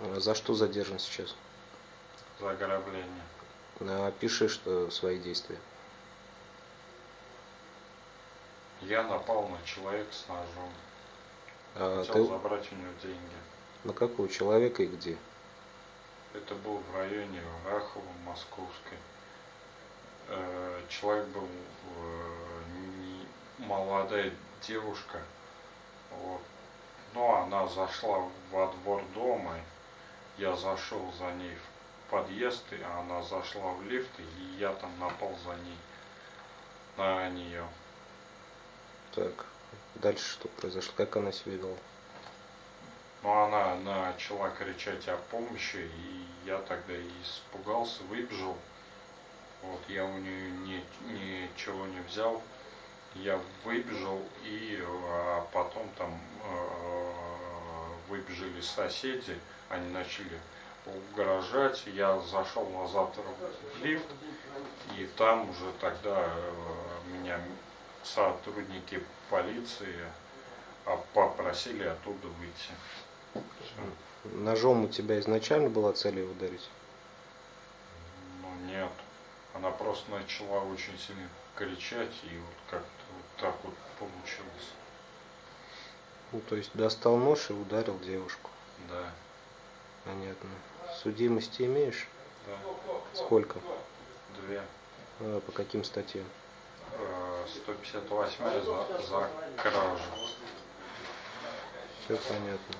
А За что задержан сейчас? за ограбление. Опиши что свои действия. Я напал на человека с ножом. А Хотел ты забрать у него деньги. на какого человека и где? Это был в районе Рахова, Московской. Э, Человек был э, молодая девушка. Вот. Но она зашла во двор. Я зашел за ней в подъезд, и она зашла в лифт, и я там напал за ней. На нее. Так, дальше что произошло? Как она себя вела? Но она начала кричать о помощи, и я тогда испугался, выбежал. Вот, я у нее ни- ничего не взял. Я выбежал, и а, потом там э, выбежали соседи, они начали угрожать. Я зашел назад в лифт, и там уже тогда э, меня сотрудники полиции а, попросили оттуда выйти. Ножом у тебя изначально была цель ее ударить? Ну нет. Она просто начала очень сильно кричать, и вот как-то вот так вот получилось. Ну, то есть достал нож и ударил девушку. Да, Понятно. Судимости имеешь? да. Сколько? Две. А, по каким статьям? Э, 158 за, за кражу. Все понятно.